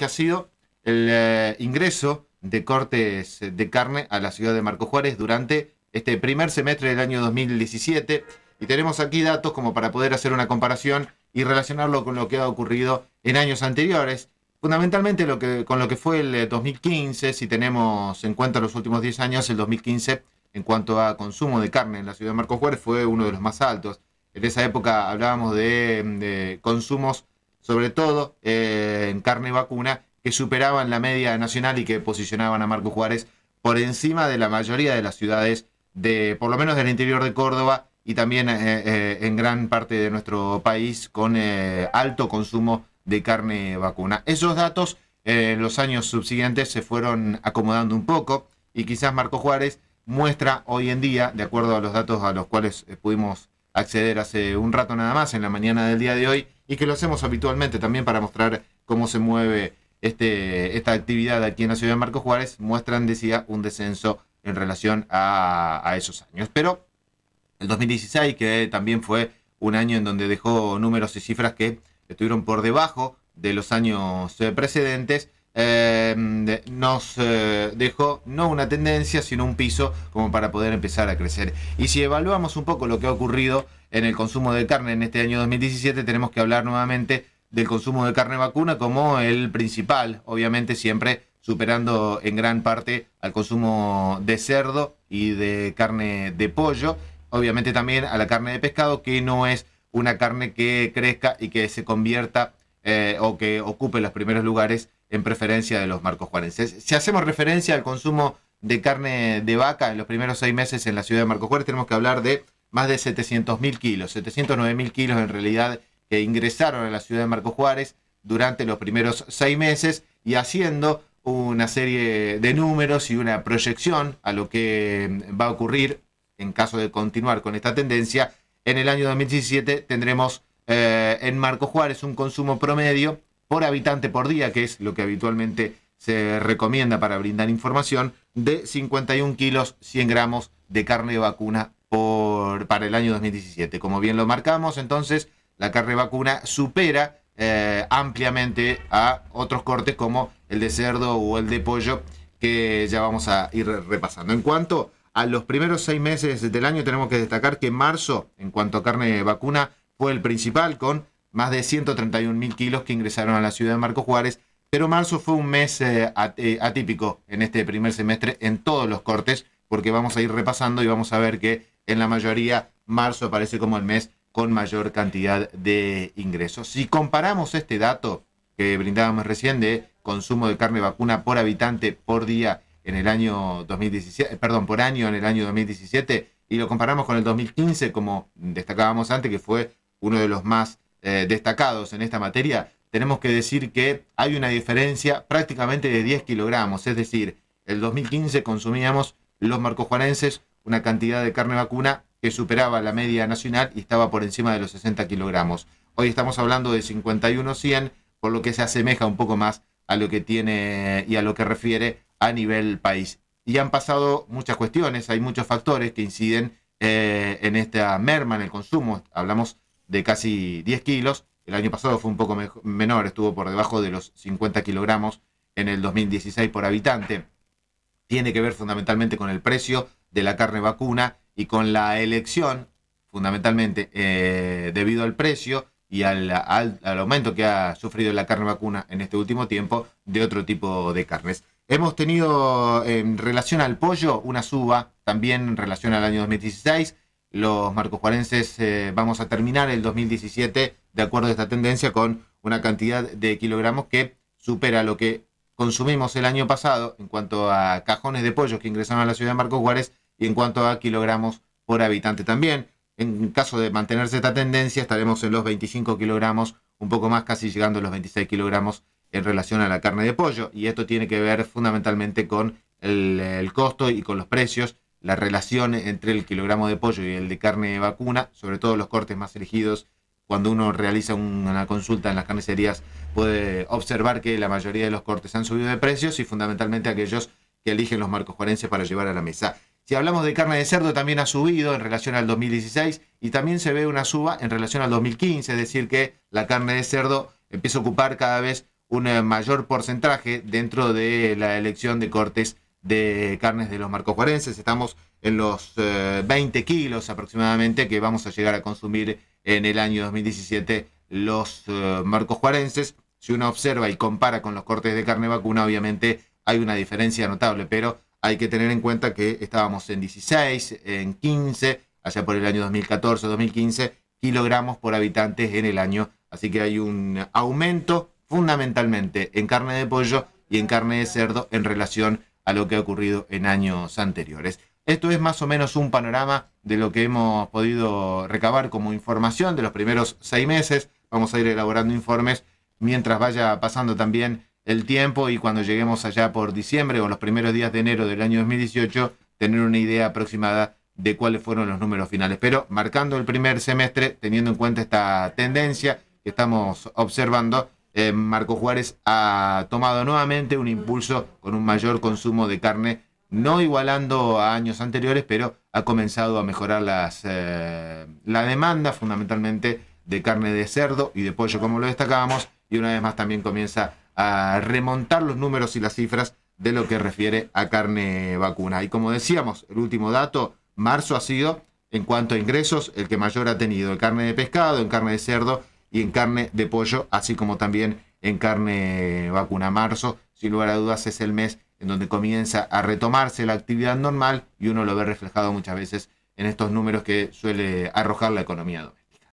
que ha sido el eh, ingreso de cortes de carne a la ciudad de Marco Juárez durante este primer semestre del año 2017. Y tenemos aquí datos como para poder hacer una comparación y relacionarlo con lo que ha ocurrido en años anteriores. Fundamentalmente lo que, con lo que fue el 2015, si tenemos en cuenta los últimos 10 años, el 2015 en cuanto a consumo de carne en la ciudad de Marco Juárez fue uno de los más altos. En esa época hablábamos de, consumos, sobre todo eh, en carne vacuna, que superaban la media nacional y que posicionaban a Marco Juárez por encima de la mayoría de las ciudades de, por lo menos del interior de Córdoba y también eh, eh, en gran parte de nuestro país con alto consumo de carne vacuna. Esos datos en los años subsiguientes se fueron acomodando un poco y quizás Marco Juárez muestra hoy en día, de acuerdo a los datos a los cuales pudimos acceder hace un rato nada más en la mañana del día de hoy y que lo hacemos habitualmente también para mostrar cómo se mueve este, esta actividad aquí en la ciudad de Marcos Juárez, muestran, decía, un descenso en relación a, esos años. Pero el 2016, que también fue un año en donde dejó números y cifras que estuvieron por debajo de los años eh, precedentes, eh, nos eh, dejó no una tendencia, sino un piso como para poder empezar a crecer. Y si evaluamos un poco lo que ha ocurrido en el consumo de carne en este año 2017, tenemos que hablar nuevamente del consumo de carne vacuna como el principal, obviamente siempre superando en gran parte al consumo de cerdo y de carne de pollo, obviamente también a la carne de pescado, que no es una carne que crezca y que se convierta eh, o que ocupe los primeros lugares en preferencia de los marcos juarenses. Si hacemos referencia al consumo de carne de vaca en los primeros seis meses en la ciudad de Marcos Juárez, tenemos que hablar de más de 700 mil kilos, 709 mil kilos en realidad que ingresaron a la ciudad de Marcos Juárez durante los primeros seis meses y haciendo una serie de números y una proyección a lo que va a ocurrir en caso de continuar con esta tendencia. En el año 2017 tendremos eh, en Marcos Juárez un consumo promedio por habitante por día, que es lo que habitualmente se recomienda para brindar información, de 51 kilos 100 gramos de carne de vacuna por, para el año 2017. Como bien lo marcamos, entonces la carne vacuna supera eh, ampliamente a otros cortes como el de cerdo o el de pollo que ya vamos a ir repasando. En cuanto a los primeros seis meses del año, tenemos que destacar que marzo, en cuanto a carne vacuna, fue el principal con más de 131 mil kilos que ingresaron a la ciudad de Marcos Juárez, pero marzo fue un mes eh, eh, atípico en este primer semestre en todos los cortes, porque vamos a ir repasando y vamos a ver que en la mayoría marzo aparece como el mes con mayor cantidad de ingresos. Si comparamos este dato que brindábamos recién de consumo de carne vacuna por habitante por día en el año 2017, perdón, por año en el año 2017 y lo comparamos con el 2015 como destacábamos antes que fue uno de los más eh, destacados en esta materia, tenemos que decir que hay una diferencia prácticamente de 10 kilogramos, es decir, el 2015 consumíamos los marcojuarenses una cantidad de carne vacuna que superaba la media nacional y estaba por encima de los 60 kilogramos. Hoy estamos hablando de 51-100, por lo que se asemeja un poco más a lo que tiene y a lo que refiere a nivel país. Y han pasado muchas cuestiones, hay muchos factores que inciden eh, en esta merma en el consumo. Hablamos de casi 10 kilos. El año pasado fue un poco menor, estuvo por debajo de los 50 kilogramos en el 2016 por habitante. Tiene que ver fundamentalmente con el precio de la carne vacuna y con la elección, fundamentalmente eh, debido al precio y al, al, aumento que ha sufrido la carne vacuna en este último tiempo de otro tipo de carnes. Hemos tenido en relación al pollo una suba, también en relación al año 2016, los marcojuarenses eh, vamos a terminar el 2017 de acuerdo a esta tendencia con una cantidad de kilogramos que supera lo que consumimos el año pasado en cuanto a cajones de pollo que ingresaron a la ciudad de Marcos Juárez y en cuanto a kilogramos por habitante también. En caso de mantenerse esta tendencia estaremos en los 25 kilogramos, un poco más casi llegando a los 26 kilogramos en relación a la carne de pollo y esto tiene que ver fundamentalmente con el costo y con los precios la relación entre el kilogramo de pollo y el de carne vacuna, sobre todo los cortes más elegidos. Cuando uno realiza una consulta en las carnicerías puede observar que la mayoría de los cortes han subido de precios y fundamentalmente aquellos que eligen los marcos para llevar a la mesa. Si hablamos de carne de cerdo, también ha subido en relación al 2016 y también se ve una suba en relación al 2015, es decir, que la carne de cerdo empieza a ocupar cada vez un eh, mayor porcentaje dentro de la elección de cortes de carnes de los marcojuarenses. Estamos en los 20 eh, kilos aproximadamente que vamos a llegar a consumir en el año 2017 los uh, marcojuarenses. Si uno observa y compara con los cortes de carne vacuna, obviamente hay una diferencia notable, pero hay que tener en cuenta que estábamos en 16, en 15, allá por el año 2014, 2015, kilogramos por habitantes en el año. Así que hay un aumento fundamentalmente en carne de pollo y en carne de cerdo en relación a lo que ha ocurrido en años anteriores. Esto es más o menos un panorama de lo que hemos podido recabar como información de los primeros seis meses. Vamos a ir elaborando informes mientras vaya pasando también el tiempo y cuando lleguemos allá por diciembre o los primeros días de enero del año 2018, tener una idea aproximada de cuáles fueron los números finales. Pero marcando el primer semestre, teniendo en cuenta esta tendencia que estamos observando, eh, Marco Juárez ha tomado nuevamente un impulso con un mayor consumo de carne, no igualando a años anteriores, pero ha comenzado a mejorar las, eh, la demanda fundamentalmente de carne de cerdo y de pollo, como lo destacábamos, y una vez más también comienza a remontar los números y las cifras de lo que refiere a carne vacuna. Y como decíamos, el último dato, marzo ha sido, en cuanto a ingresos, el que mayor ha tenido en carne de pescado, en carne de cerdo y en carne de pollo, así como también en carne vacuna. Marzo, sin lugar a dudas, es el mes en donde comienza a retomarse la actividad normal y uno lo ve reflejado muchas veces en estos números que suele arrojar la economía